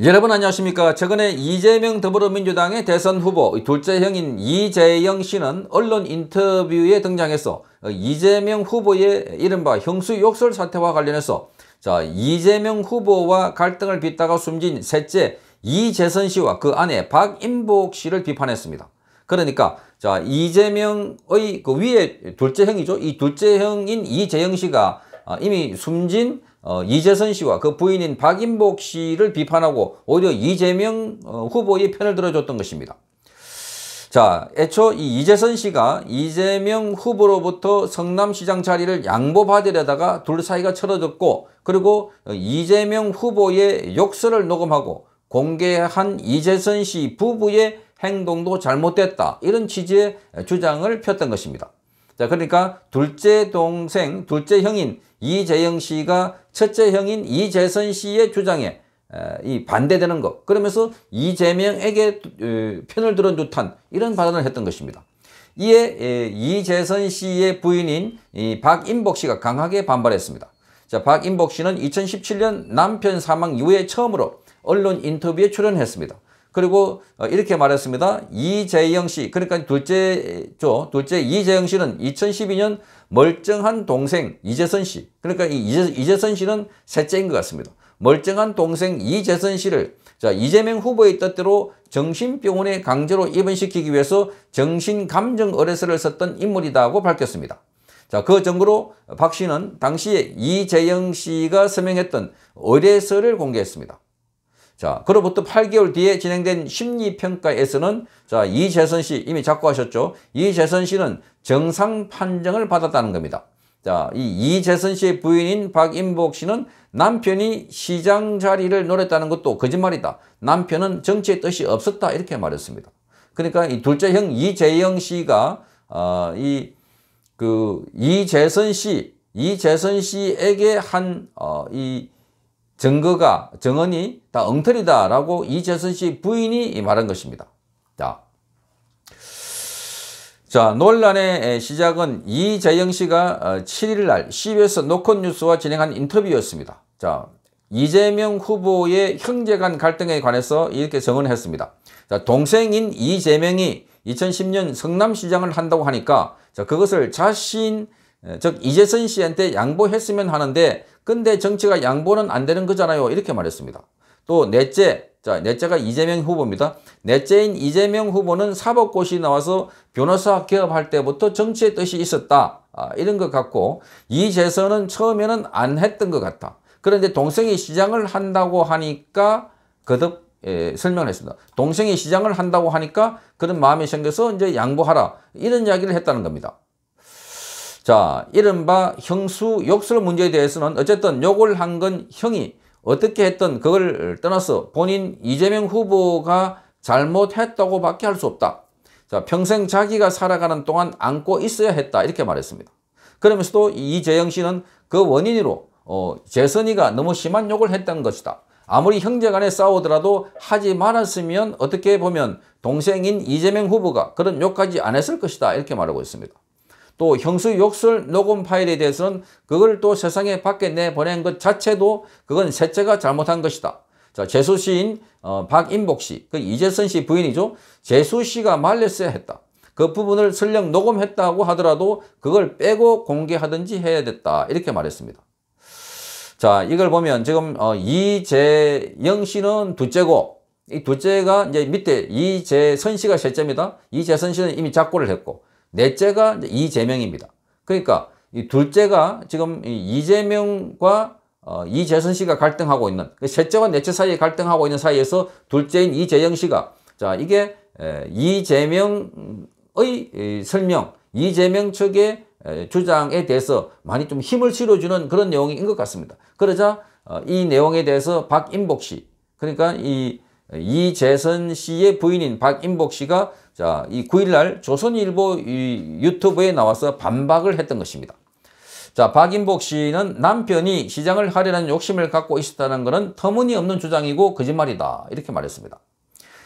여러분 안녕하십니까. 최근에 이재명 더불어민주당의 대선 후보 둘째 형인 이재영 씨는 언론 인터뷰에 등장해서 이재명 후보의 이른바 형수 욕설 사태와 관련해서 자 이재명 후보와 갈등을 빚다가 숨진 셋째 이재선 씨와 그 아내 박인복 씨를 비판했습니다. 그러니까 자 이재명의 그 위에 둘째 형이죠. 이 둘째 형인 이재영 씨가 이미 숨진 어, 이재선 씨와 그 부인인 박인복 씨를 비판하고 오히려 이재명 어, 후보의 편을 들어줬던 것입니다. 자, 애초 이 이재선 씨가 이재명 후보로부터 성남시장 자리를 양보받으려다가 둘 사이가 철어졌고 그리고 이재명 후보의 욕설을 녹음하고 공개한 이재선 씨 부부의 행동도 잘못됐다. 이런 취지의 주장을 폈던 것입니다. 자, 그러니까 둘째 동생, 둘째 형인 이재영 씨가 첫째 형인 이재선 씨의 주장에 이 반대되는 것 그러면서 이재명에게 어, 편을 들은 듯한 이런 발언을 했던 것입니다. 이에 이재선 씨의 부인인 박인복 씨가 강하게 반발했습니다. 자, 박인복 씨는 2017년 남편 사망 이후에 처음으로 언론 인터뷰에 출연했습니다. 그리고 어, 이렇게 말했습니다. 이재영 씨, 그러니까 둘째죠. 둘째 이재영 씨는 2012년 멀쩡한 동생 이재선 씨, 그러니까 이 이재, 선 씨는 셋째인 것 같습니다. 멀쩡한 동생 이재선 씨를 자 이재명 후보의 뜻대로 정신병원에 강제로 입원시키기 위해서 정신감정 의뢰서를 썼던 인물이다고 밝혔습니다. 자, 그 증거로 박 씨는 당시에 이재영 씨가 서명했던 의뢰서를 공개했습니다. 자, 그로부터 8개월 뒤에 진행된 심리평가에서는 자, 이재선 씨 이미 작고하셨죠. 이재선 씨는 정상 판정을 받았다는 겁니다. 자, 이 이재선 씨의 부인인 박인복 씨는 남편이 시장 자리를 노렸다는 것도 거짓말이다. 남편은 정치의 뜻이 없었다. 이렇게 말했습니다. 그러니까 이 둘째 형 이재영 씨가 어, 이 그 이재선 씨, 이재선 씨에게 한 어, 이 증거가 정언이 다 엉터리다라고 이재선 씨 부인이 말한 것입니다. 자, 자 논란의 시작은 이재영 씨가 7일 어, 날 CBS 노컷 뉴스와 진행한 인터뷰였습니다. 자, 이재명 후보의 형제 간 갈등에 관해서 이렇게 정언했습니다. 자, 동생인 이재명이 2010년 성남시장을 한다고 하니까 자, 그것을 자신 즉 이재선 씨한테 양보했으면 하는데 근데 정치가 양보는 안 되는 거잖아요. 이렇게 말했습니다. 또 넷째, 자 넷째가 이재명 후보입니다. 넷째인 이재명 후보는 사법고시 나와서 변호사 개업할 때부터 정치의 뜻이 있었다. 아, 이런 것 같고 이재선은 처음에는 안 했던 것 같다. 그런데 동생이 시장을 한다고 하니까 거듭 예, 설명을 했습니다. 동생이 시장을 한다고 하니까 그런 마음이 생겨서 이제 양보하라. 이런 이야기를 했다는 겁니다. 자, 이른바 형수 욕설 문제에 대해서는 어쨌든 욕을 한 건 형이 어떻게 했던 그걸 떠나서 본인 이재명 후보가 잘못했다고 밖에 할 수 없다. 자, 평생 자기가 살아가는 동안 안고 있어야 했다. 이렇게 말했습니다. 그러면서도 이재영 씨는 그 원인으로 어, 재선이가 너무 심한 욕을 했던 것이다. 아무리 형제 간에 싸우더라도 하지 말았으면 어떻게 보면 동생인 이재명 후보가 그런 욕까지 안 했을 것이다. 이렇게 말하고 있습니다. 또 형수 욕설 녹음 파일에 대해서는 그걸 또 세상에 밖에 내보낸 것 자체도 그건 셋째가 잘못한 것이다. 자, 재수 씨인 어, 박인복 씨, 그 이재선 씨 부인이죠. 재수 씨가 말렸어야 했다. 그 부분을 설령 녹음했다고 하더라도 그걸 빼고 공개하든지 해야 됐다. 이렇게 말했습니다. 자, 이걸 보면 지금 어, 이재영 씨는 둘째고 이 둘째가 이제 밑에 이재선 씨가 셋째입니다. 이재선 씨는 이미 작고를 했고 넷째가 이재명입니다. 그러니까 이 둘째가 지금 이재명과 어, 이재선 씨가 갈등하고 있는 그 셋째와 넷째 사이에 갈등하고 있는 사이에서 둘째인 이재영 씨가 자 이게 에, 이재명의 이, 설명 이재명 측의 에, 주장에 대해서 많이 좀 힘을 실어주는 그런 내용인 것 같습니다. 그러자 어, 이 내용에 대해서 박인복 씨 그러니까 이 이재선 씨의 부인인 박인복 씨가 자, 이 9일날 조선일보 유튜브에 나와서 반박을 했던 것입니다. 자, 박인복 씨는 남편이 시장을 하려는 욕심을 갖고 있었다는 것은 터무니없는 주장이고 거짓말이다. 이렇게 말했습니다.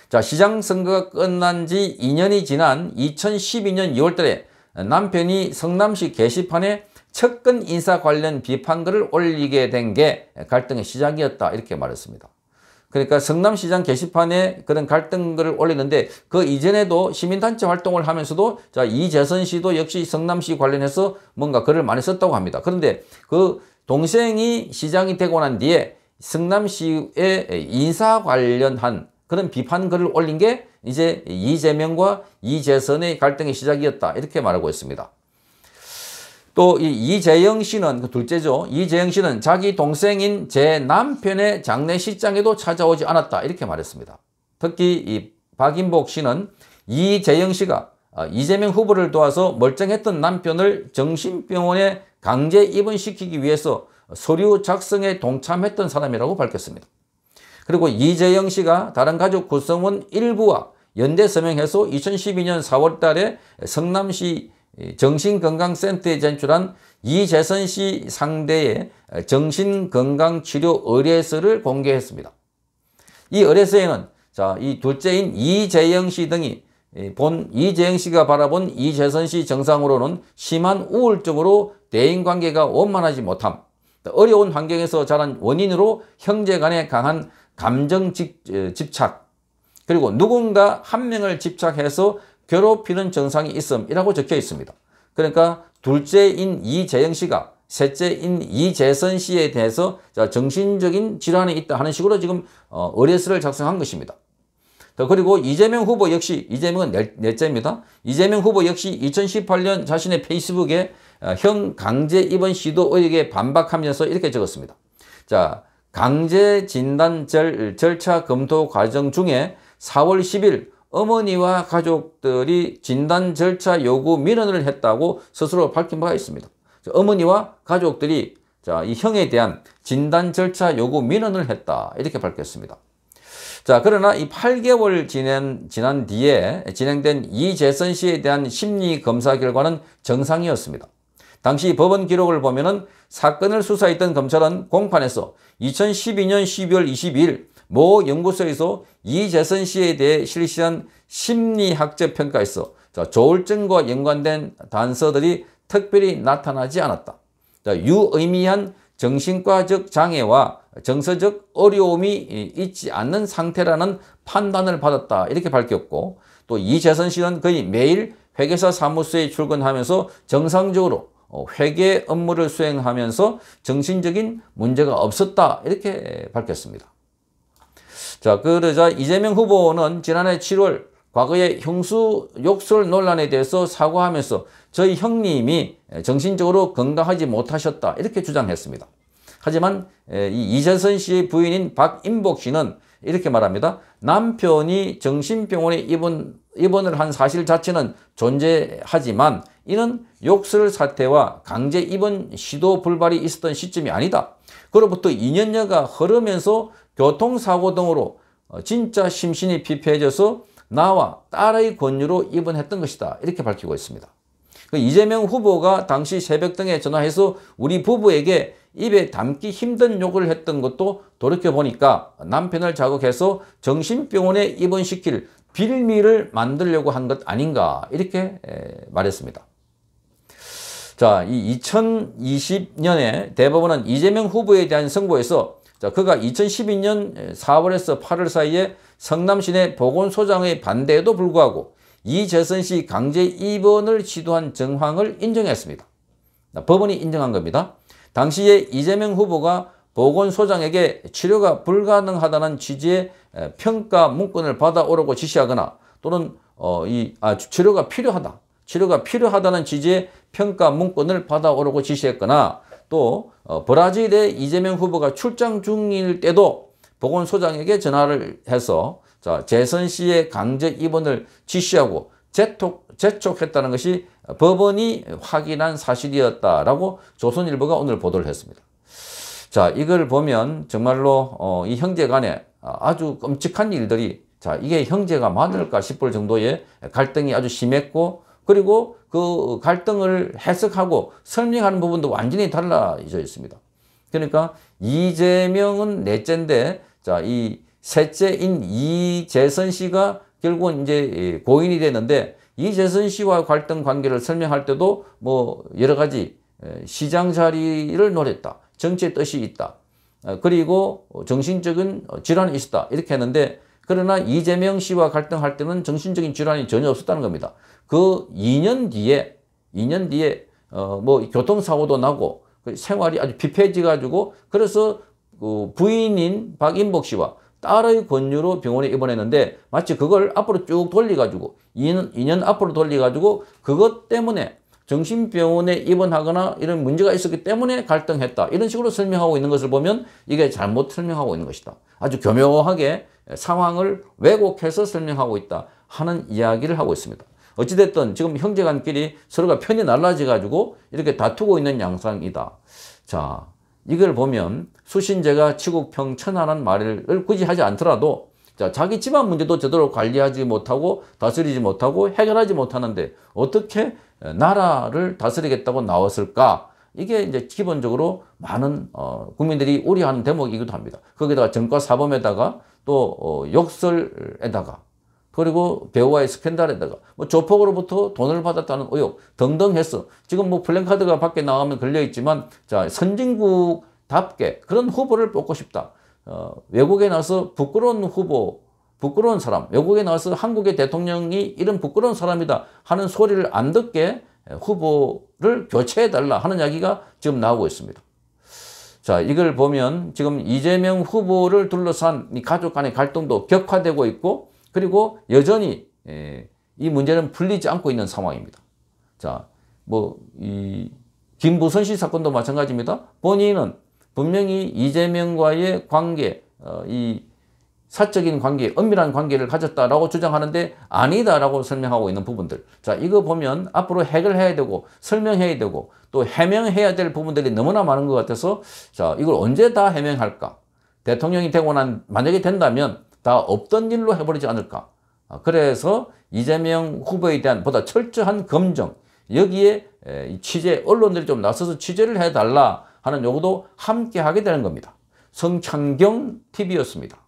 자, 시장 선거가 끝난 지 2년이 지난 2012년 2월 달에 남편이 성남시 게시판에 측근 인사 관련 비판글을 올리게 된 게 갈등의 시작이었다. 이렇게 말했습니다. 그러니까 성남시장 게시판에 그런 갈등글을 올리는데 그 이전에도 시민단체 활동을 하면서도 자 이재선 씨도 역시 성남시 관련해서 뭔가 글을 많이 썼다고 합니다. 그런데 그 동생이 시장이 되고 난 뒤에 성남시의 인사 관련한 그런 비판 글을 올린 게 이제 이재명과 이재선의 갈등의 시작이었다. 이렇게 말하고 있습니다. 또 이재영 씨는 그 둘째죠. 이재영 씨는 자기 동생인 제 남편의 장례식장에도 찾아오지 않았다. 이렇게 말했습니다. 특히 이 박인복 씨는 이재영 씨가 아, 이재명 후보를 도와서 멀쩡했던 남편을 정신병원에 강제 입원시키기 위해서 서류 작성에 동참했던 사람이라고 밝혔습니다. 그리고 이재영 씨가 다른 가족 구성원 일부와 연대 서명해서 2012년 4월 달에 성남시 정신건강센터에 제출한 이재선 씨 상대의 정신건강치료 의뢰서를 공개했습니다. 이 의뢰서에는 자, 이 둘째인 이재영 씨 등이 본 이재영 씨가 바라본 이재선 씨 정상으로는 심한 우울증으로 대인관계가 원만하지 못함, 어려운 환경에서 자란 원인으로 형제 간의 강한 감정 어, 집착, 그리고 누군가 한 명을 집착해서 괴롭히는 증상이 있음이라고 적혀 있습니다. 그러니까 둘째인 이재영 씨가 셋째인 이재선 씨에 대해서 정신적인 질환이 있다 하는 식으로 지금 어, 의뢰서를 작성한 것입니다. 그리고 이재명 후보 역시 이재명은 넷째입니다. 이재명 후보 역시 2018년 자신의 페이스북에 어, 형 강제 입원 시도 의혹에 반박하면서 이렇게 적었습니다. 자, 강제 진단 절, 절차 검토 과정 중에 4월 10일 어머니와 가족들이 진단 절차 요구 민원을 했다고 스스로 밝힌 바가 있습니다. 어머니와 가족들이 자, 이 형에 대한 진단 절차 요구 민원을 했다. 이렇게 밝혔습니다. 자, 그러나 이 8개월 지난, 지난 뒤에 진행된 이재선 씨에 대한 심리 검사 결과는 정상이었습니다. 당시 법원 기록을 보면은 사건을 수사했던 검찰은 공판에서 2012년 12월 22일 모 연구소에서 이재선 씨에 대해 실시한 심리학적 평가에서 조울증과 연관된 단서들이 특별히 나타나지 않았다. 유의미한 정신과적 장애와 정서적 어려움이 있지 않는 상태라는 판단을 받았다. 이렇게 밝혔고 또 이재선 씨는 거의 매일 회계사 사무소에 출근하면서 정상적으로 어, 회계 업무를 수행하면서 정신적인 문제가 없었다. 이렇게 밝혔습니다. 자, 그러자 이재명 후보는 지난해 7월 과거의 형수 욕설 논란에 대해서 사과하면서 저희 형님이 정신적으로 건강하지 못하셨다 이렇게 주장했습니다. 하지만 이 이재선 씨의 부인인 박인복 씨는 이렇게 말합니다. 남편이 정신병원에 입원, 입원을 한 사실 자체는 존재하지만 이는 욕설 사태와 강제 입원 시도 불발이 있었던 시점이 아니다. 그로부터 2년여가 흐르면서 교통사고 등으로 어, 진짜 심신이 피폐해져서 나와 딸의 권유로 입원했던 것이다. 이렇게 밝히고 있습니다. 그 이재명 후보가 당시 새벽 등에 전화해서 우리 부부에게 입에 담기 힘든 욕을 했던 것도 돌이켜보니까 남편을 자극해서 정신병원에 입원시킬 빌미를 만들려고 한 것 아닌가 이렇게 말했습니다. 자, 이 2020년에 대법원은 이재명 후보에 대한 선고에서 자, 그가 2012년 4월에서 8월 사이에 성남시 내 보건소장의 반대에도 불구하고 이재선 씨 강제 입원을 시도한 정황을 인정했습니다. 법원이 인정한 겁니다. 당시에 이재명 후보가 보건소장에게 치료가 불가능하다는 취지의 평가 문건을 받아오라고 지시하거나 또는 어, 이, 아, 치료가 필요하다. 치료가 필요하다는 취지의 평가 문건을 받아오라고 지시했거나 또 어, 브라질에 이재명 후보가 출장 중일 때도 보건소장에게 전화를 해서 자, 재선 씨의 강제 입원을 지시하고 재촉, 재촉했다는 것이 법원이 확인한 사실이었다라고 조선일보가 오늘 보도를 했습니다. 자, 이걸 보면 정말로 어, 이 형제 간에 아주 끔찍한 일들이 자, 이게 형제가 많을까 싶을 정도의 갈등이 아주 심했고 그리고 그 갈등을 해석하고 설명하는 부분도 완전히 달라져 있습니다. 그러니까 이재명은 넷째인데 자, 이 셋째인 이재선 씨가 결국은 이제 고인이 되는데 이재선 씨와 갈등 관계를 설명할 때도 뭐 여러 가지 시장 자리를 노렸다. 정치의 뜻이 있다. 어, 그리고 정신적인 질환이 있었다. 이렇게 했는데 그러나 이재명 씨와 갈등할 때는 정신적인 질환이 전혀 없었다는 겁니다. 그 2년 뒤에 2년 뒤에 어 뭐 교통사고도 나고 그 생활이 아주 비폐해져 가지고 그래서 그 부인인 박인복 씨와 딸의 권유로 병원에 입원했는데 마치 그걸 앞으로 쭉 돌려가지고 2년, 2년 앞으로 돌려가지고 그것 때문에 정신병원에 입원하거나 이런 문제가 있었기 때문에 갈등했다. 이런 식으로 설명하고 있는 것을 보면 이게 잘못 설명하고 있는 것이다. 아주 교묘하게 상황을 왜곡해서 설명하고 있다 하는 이야기를 하고 있습니다. 어찌됐든 지금 형제간끼리 서로가 편이 날라져 가지고 이렇게 다투고 있는 양상이다. 자, 이걸 보면 수신제가 치국평 천하는 말을 굳이 하지 않더라도 자, 자기 집안 문제도 제대로 관리하지 못하고 다스리지 못하고 해결하지 못하는데 어떻게 나라를 다스리겠다고 나왔을까? 이게 이제 기본적으로 많은 어, 국민들이 우려하는 대목이기도 합니다. 거기다가 정과 사범에다가 또 어, 욕설에다가 그리고 배우와의 스캔들에다가 뭐 조폭으로부터 돈을 받았다는 의혹 등등 해서 지금 뭐 플랜카드가 밖에 나가면 걸려 있지만 자 선진국답게 그런 후보를 뽑고 싶다. 어, 외국에 나서 부끄러운 후보, 부끄러운 사람, 외국에 나서 한국의 대통령이 이런 부끄러운 사람이다 하는 소리를 안 듣게 후보를 교체해달라 하는 이야기가 지금 나오고 있습니다. 자, 이걸 보면 지금 이재명 후보를 둘러싼 이 가족 간의 갈등도 격화되고 있고 그리고 여전히 예, 이 문제는 풀리지 않고 있는 상황입니다. 자, 뭐, 이, 김부선 씨 사건도 마찬가지입니다. 본인은 분명히 이재명과의 관계, 어, 이 사적인 관계, 엄밀한 관계를 가졌다라고 주장하는데 아니다라고 설명하고 있는 부분들. 자, 이거 보면 앞으로 해결해야 되고 설명해야 되고 또 해명해야 될 부분들이 너무나 많은 것 같아서 자, 이걸 언제 다 해명할까? 대통령이 되고 난, 만약에 된다면 다 없던 일로 해버리지 않을까. 아, 그래서 이재명 후보에 대한 보다 철저한 검증, 여기에 취재, 언론들이 좀 나서서 취재를 해달라 하는 요구도 함께 하게 되는 겁니다. 성창경 TV였습니다.